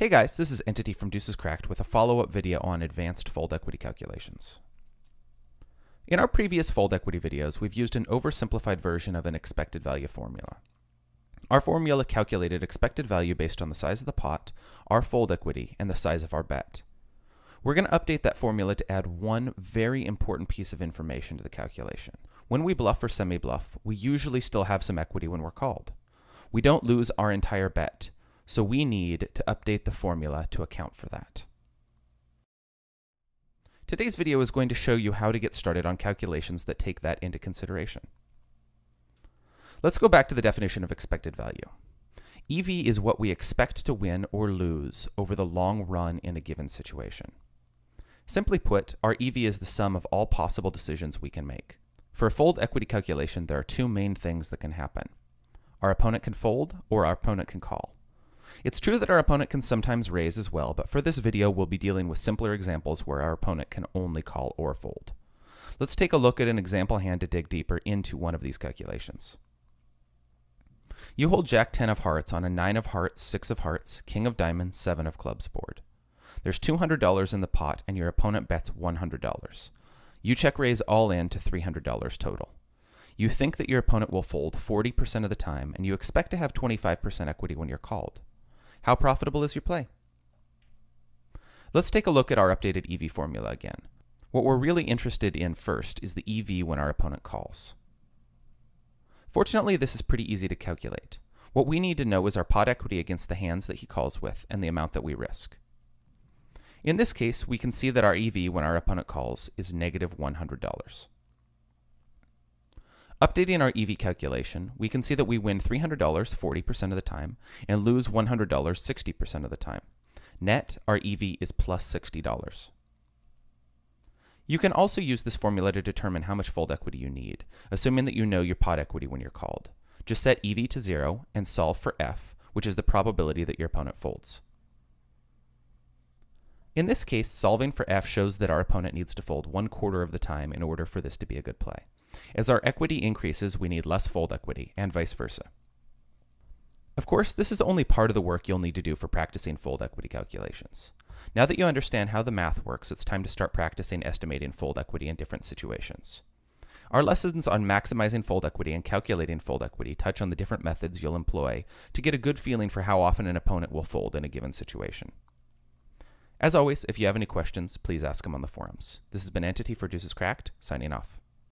Hey guys, this is Entity from Deuces Cracked with a follow-up video on advanced fold equity calculations. In our previous fold equity videos, we've used an oversimplified version of an expected value formula. Our formula calculated expected value based on the size of the pot, our fold equity, and the size of our bet. We're going to update that formula to add one very important piece of information to the calculation. When we bluff or semi-bluff, we usually still have some equity when we're called. We don't lose our entire bet, so we need to update the formula to account for that. Today's video is going to show you how to get started on calculations that take that into consideration. Let's go back to the definition of expected value. EV is what we expect to win or lose over the long run in a given situation. Simply put, our EV is the sum of all possible decisions we can make. For a fold equity calculation, there are two main things that can happen. Our opponent can fold or our opponent can call. It's true that our opponent can sometimes raise as well, but for this video we'll be dealing with simpler examples where our opponent can only call or fold. Let's take a look at an example hand to dig deeper into one of these calculations. You hold Jack 10 of hearts on a 9 of hearts, 6 of hearts, King of diamonds, 7 of clubs board. There's $200 in the pot and your opponent bets $100. You check raise all in to $300 total. You think that your opponent will fold 40% of the time and you expect to have 25% equity when you're called. How profitable is your play? Let's take a look at our updated EV formula again. What we're really interested in first is the EV when our opponent calls. Fortunately, this is pretty easy to calculate. What we need to know is our pot equity against the hands that he calls with and the amount that we risk. In this case, we can see that our EV when our opponent calls is negative $100. Updating our EV calculation, we can see that we win $300 40% of the time and lose $100 60% of the time. Net, our EV is plus $60. You can also use this formula to determine how much fold equity you need, assuming that you know your pot equity when you're called. Just set EV to 0 and solve for F, which is the probability that your opponent folds. In this case, solving for F shows that our opponent needs to fold one quarter of the time in order for this to be a good play. As our equity increases, we need less fold equity, and vice versa. Of course, this is only part of the work you'll need to do for practicing fold equity calculations. Now that you understand how the math works, it's time to start practicing estimating fold equity in different situations. Our lessons on maximizing fold equity and calculating fold equity touch on the different methods you'll employ to get a good feeling for how often an opponent will fold in a given situation. As always, if you have any questions, please ask them on the forums. This has been Entity for Deuces Cracked, signing off.